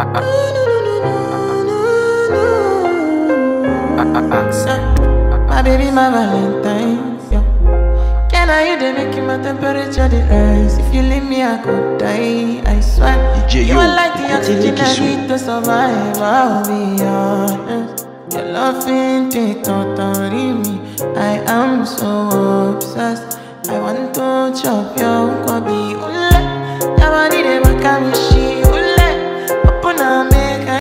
My baby, my Valentine. Yeah. Can I they make you my temperature the rise? If you leave me, I could die. I swear. DJ you are like the oxygen I need to survive. I'll be honest. Your love ain't it totally me. I am so obsessed. I want to chop your kwabi.